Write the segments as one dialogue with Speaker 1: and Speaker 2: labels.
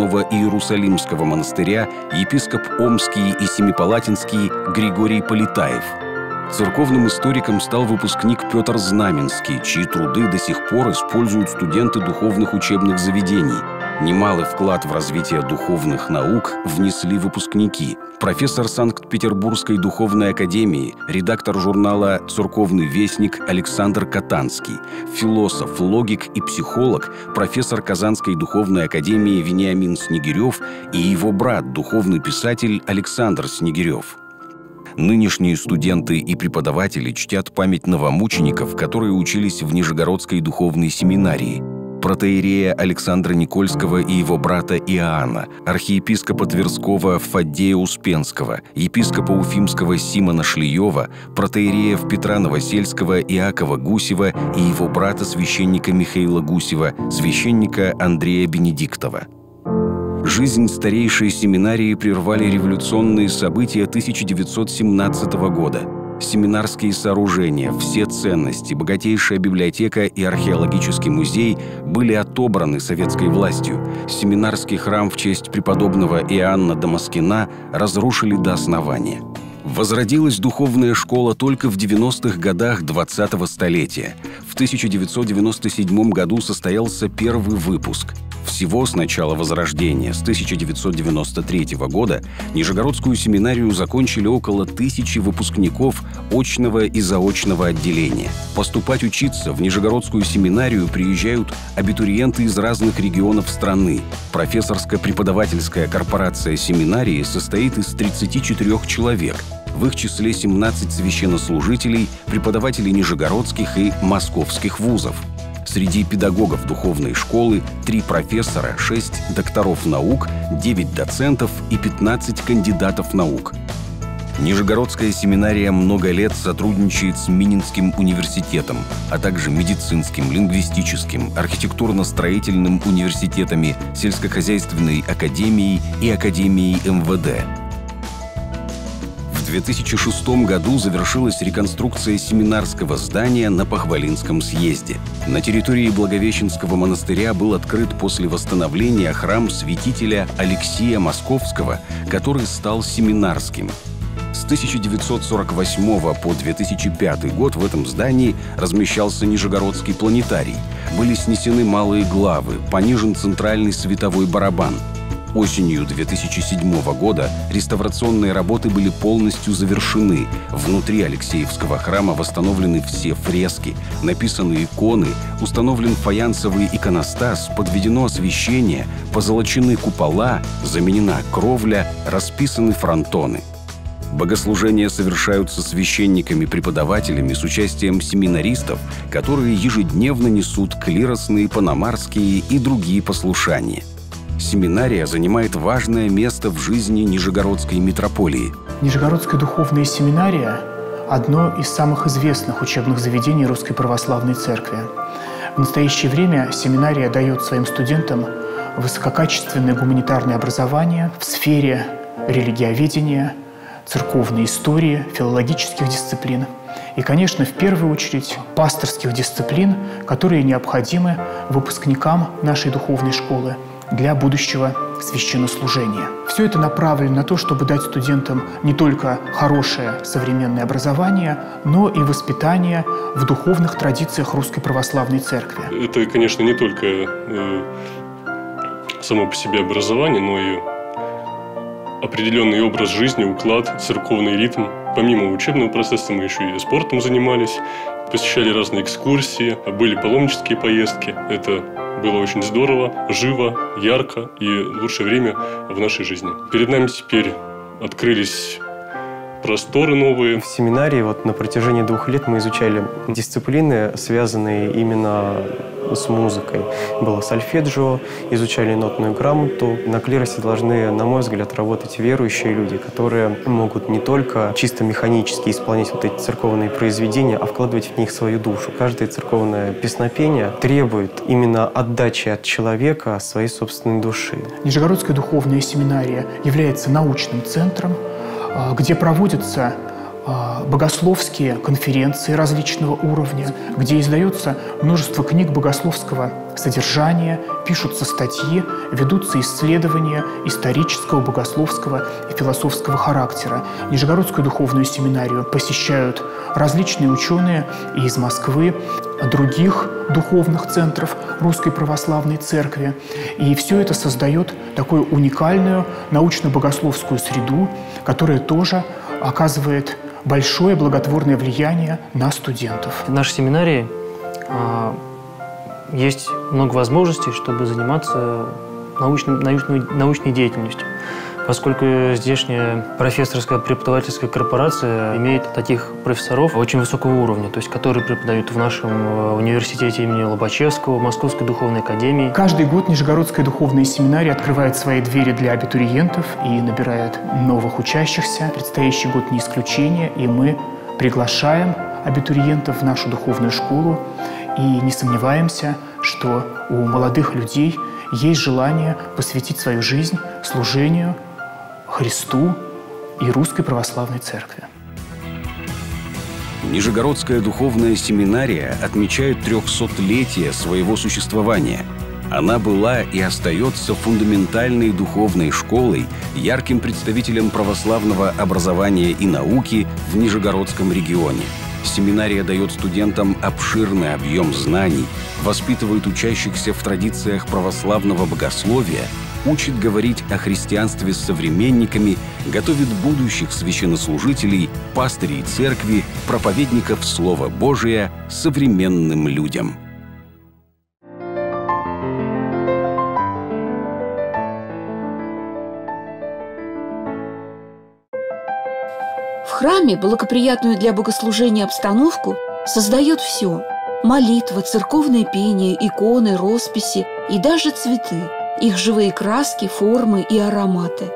Speaker 1: Новоиерусалимского монастыря епископ Омский и Семипалатинский Григорий Полетаев. Церковным историком стал выпускник Петр Знаменский, чьи труды до сих пор используют студенты духовных учебных заведений – Немалый вклад в развитие духовных наук внесли выпускники. Профессор Санкт-Петербургской духовной академии, редактор журнала «Церковный вестник» Александр Катанский, философ, логик и психолог, профессор Казанской духовной академии Вениамин Снегирев и его брат, духовный писатель Александр Снегирев. Нынешние студенты и преподаватели чтят память новомучеников, которые учились в Нижегородской духовной семинарии – протеерея Александра Никольского и его брата Иоанна, архиепископа Тверского Фаддея Успенского, епископа Уфимского Симона Шлиева, протеереев Петра Новосельского Иакова Гусева и его брата священника Михаила Гусева, священника Андрея Бенедиктова. Жизнь старейшей семинарии прервали революционные события 1917 года – семинарские сооружения, все ценности, богатейшая библиотека и археологический музей были отобраны советской властью. Семинарский храм в честь преподобного Иоанна Дамаскина разрушили до основания. Возродилась духовная школа только в 90-х годах 20-го столетия. В 1997 году состоялся первый выпуск – всего с начала Возрождения, с 1993 года, Нижегородскую семинарию закончили около тысячи выпускников очного и заочного отделения. Поступать учиться в Нижегородскую семинарию приезжают абитуриенты из разных регионов страны. Профессорско-преподавательская корпорация семинарии состоит из 34 человек – в их числе 17 священнослужителей, преподавателей нижегородских и московских вузов. Среди педагогов духовной школы три профессора, шесть докторов наук, девять доцентов и 15 кандидатов наук. Нижегородская семинария много лет сотрудничает с Мининским университетом, а также медицинским, лингвистическим, архитектурно-строительным университетами, сельскохозяйственной академией и академией МВД. 2006 году завершилась реконструкция семинарского здания на Похвалинском съезде. На территории Благовещенского монастыря был открыт после восстановления храм святителя Алексея Московского, который стал семинарским. С 1948 по 2005 год в этом здании размещался Нижегородский планетарий. Были снесены малые главы, понижен центральный световой барабан – Осенью 2007 года реставрационные работы были полностью завершены. Внутри Алексеевского храма восстановлены все фрески, написаны иконы, установлен фаянсовый иконостас, подведено освещение, позолочены купола, заменена кровля, расписаны фронтоны. Богослужения совершаются священниками-преподавателями с участием семинаристов, которые ежедневно несут клиросные, панамарские и другие послушания – Семинария занимает важное место в жизни Нижегородской митрополии.
Speaker 2: Нижегородская духовная семинария – одно из самых известных учебных заведений Русской Православной Церкви. В настоящее время семинария дает своим студентам высококачественное гуманитарное образование в сфере религиоведения, церковной истории, филологических дисциплин и, конечно, в первую очередь пасторских дисциплин, которые необходимы выпускникам нашей духовной школы – для будущего священнослужения. Все это направлено на то, чтобы дать студентам не только хорошее современное образование, но и воспитание в духовных традициях Русской Православной Церкви.
Speaker 3: Это, конечно, не только э, само по себе образование, но и определенный образ жизни, уклад, церковный ритм. Помимо учебного процесса мы еще и спортом занимались, посещали разные экскурсии, были паломнические поездки. Это было очень здорово, живо, ярко и лучшее время в нашей жизни. Перед нами теперь открылись просторы новые.
Speaker 4: В семинарии вот на протяжении двух лет мы изучали дисциплины, связанные именно с музыкой. Было сольфеджио, изучали нотную грамоту. На клиросе должны, на мой взгляд, работать верующие люди, которые могут не только чисто механически исполнять вот эти церковные произведения, а вкладывать в них свою душу. Каждое церковное песнопение требует именно отдачи от человека своей собственной души.
Speaker 2: Нижегородская духовная семинария является научным центром, а, где проводятся богословские конференции различного уровня, где издается множество книг богословского содержания, пишутся статьи, ведутся исследования исторического, богословского и философского характера. Нижегородскую духовную семинарию посещают различные ученые и из Москвы, других духовных центров Русской Православной Церкви. И все это создает такую уникальную научно-богословскую среду, которая тоже оказывает большое благотворное влияние на студентов.
Speaker 5: В нашей семинарии а, есть много возможностей, чтобы заниматься научным, научной, научной деятельностью поскольку здешняя профессорская преподавательская корпорация имеет таких профессоров очень высокого уровня, то есть которые преподают в нашем э, университете имени Лобачевского, Московской духовной академии.
Speaker 2: Каждый год Нижегородская духовная семинария открывает свои двери для абитуриентов и набирает новых учащихся. Предстоящий год не исключение, и мы приглашаем абитуриентов в нашу духовную школу и не сомневаемся, что у молодых людей есть желание посвятить свою жизнь служению Христу и Русской Православной Церкви.
Speaker 1: Нижегородская духовная семинария отмечает трехсотлетие своего существования. Она была и остается фундаментальной духовной школой, ярким представителем православного образования и науки в Нижегородском регионе. Семинария дает студентам обширный объем знаний, воспитывает учащихся в традициях православного богословия – учит говорить о христианстве с современниками, готовит будущих священнослужителей, пастырей церкви, проповедников Слова Божия современным людям.
Speaker 6: В храме благоприятную для богослужения обстановку создает все – молитва, церковное пение, иконы, росписи и даже цветы – их живые краски, формы и ароматы.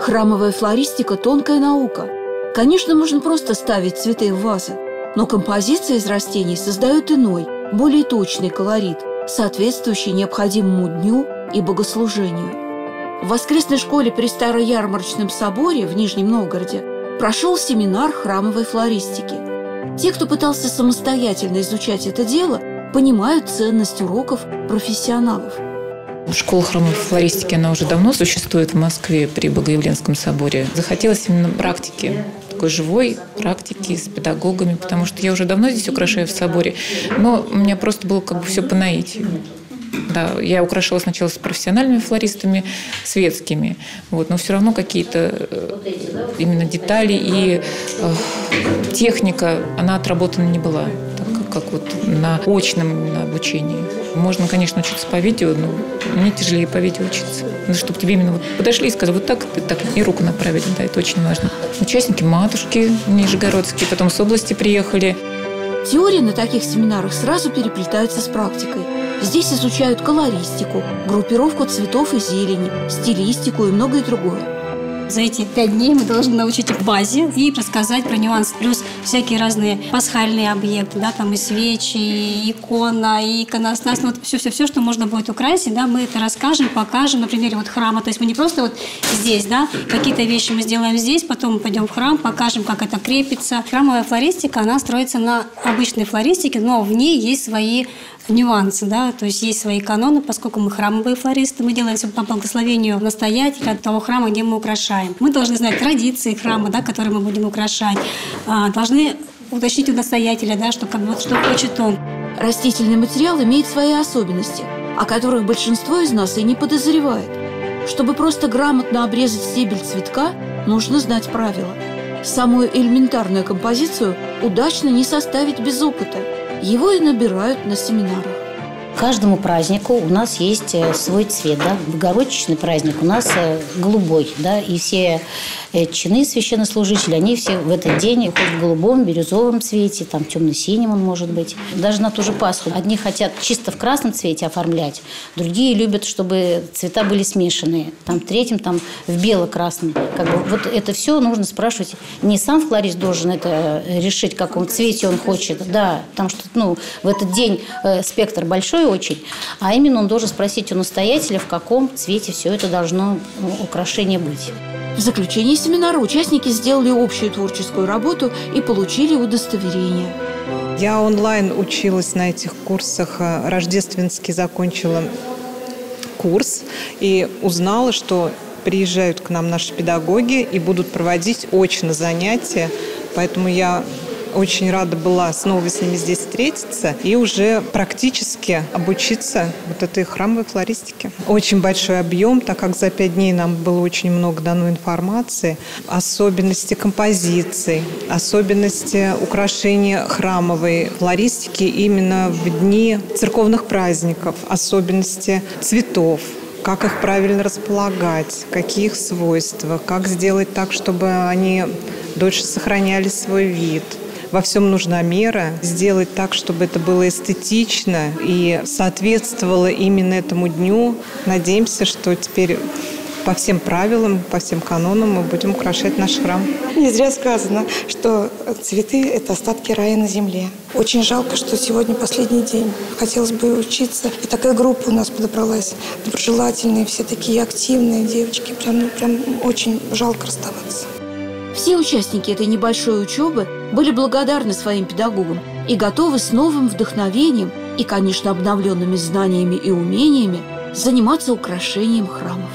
Speaker 6: Храмовая флористика – тонкая наука. Конечно, можно просто ставить цветы в вазы, но композиция из растений создает иной, более точный колорит, соответствующий необходимому дню и богослужению. В воскресной школе при Староярмарочном соборе в Нижнем Новгороде прошел семинар храмовой флористики. Те, кто пытался самостоятельно изучать это дело, понимают ценность уроков профессионалов –
Speaker 7: Школа храмовой флористики, она уже давно существует в Москве при Богоявленском соборе. Захотелось именно практики такой живой практики с педагогами, потому что я уже давно здесь украшаю в соборе, но у меня просто было как бы все по наитию. Да, я украшала сначала с профессиональными флористами, светскими, вот, но все равно какие-то э, именно детали и э, техника, она отработана не была, как, вот на очном обучении. Можно, конечно, учиться по видео, но мне тяжелее по видео учиться. Ну, чтобы тебе именно вот подошли и сказали, вот так, ты так, и руку направили, да, это очень важно. Участники матушки нижегородские, потом с области приехали.
Speaker 6: Теория на таких семинарах сразу переплетается с практикой. Здесь изучают колористику, группировку цветов и зелени, стилистику и многое другое.
Speaker 8: За эти пять дней мы должны научить их базе и рассказать про нюансы. Плюс всякие разные пасхальные объекты, да, там и свечи, и икона, и иконостас. Ну, вот все-все-все, что можно будет украсить, да, мы это расскажем, покажем на примере вот храма. То есть мы не просто вот здесь, да, какие-то вещи мы сделаем здесь, потом пойдем в храм, покажем, как это крепится. Храмовая флористика, она строится на обычной флористике, но в ней есть свои нюансы, да, то есть есть свои каноны, поскольку мы храмовые флористы, мы делаем все по благословению настоятеля того храма, где мы украшаем. Мы должны знать традиции храма, да, которые мы будем украшать, а, должны уточнить у настоятеля, да, что, вот, что хочет он.
Speaker 6: Растительный материал имеет свои особенности, о которых большинство из нас и не подозревает. Чтобы просто грамотно обрезать стебель цветка, нужно знать правила. Самую элементарную композицию удачно не составить без опыта – его и набирают на семинарах.
Speaker 9: Каждому празднику у нас есть э, свой цвет. Да? Богородичный праздник у нас э, голубой. Да? И все э, чины священнослужители, они все в этот день хоть в голубом, бирюзовом цвете, там темно-синим он может быть. Даже на ту же Пасху. Одни хотят чисто в красном цвете оформлять, другие любят, чтобы цвета были смешанные. Там третьим там в бело-красном. Как бы, вот это все нужно спрашивать. Не сам флорист должен это решить, в каком цвете он хочет. Да, потому что ну, в этот день спектр большой очень, а именно он должен спросить у настоятеля, в каком цвете все это должно ну, украшение быть.
Speaker 6: В заключение семинара участники сделали общую творческую работу и получили удостоверение.
Speaker 10: Я онлайн училась на этих курсах, э, рождественский закончила курс и узнала, что приезжают к нам наши педагоги и будут проводить очно занятия. Поэтому я очень рада была снова с ними здесь встретиться и уже практически обучиться вот этой храмовой флористике. Очень большой объем, так как за пять дней нам было очень много дано информации. Особенности композиции, особенности украшения храмовой флористики именно в дни церковных праздников, особенности цветов, как их правильно располагать, какие их свойства, как сделать так, чтобы они дольше сохраняли свой вид. Во всем нужна мера. Сделать так, чтобы это было эстетично и соответствовало именно этому дню. Надеемся, что теперь по всем правилам, по всем канонам мы будем украшать наш храм.
Speaker 11: Не зря сказано, что цветы – это остатки рая на земле. Очень жалко, что сегодня последний день. Хотелось бы учиться. И такая группа у нас подобралась. Доброжелательные, все такие активные девочки. Прям, прям очень жалко расставаться.
Speaker 6: Все участники этой небольшой учебы были благодарны своим педагогам и готовы с новым вдохновением и, конечно, обновленными знаниями и умениями заниматься украшением храмов.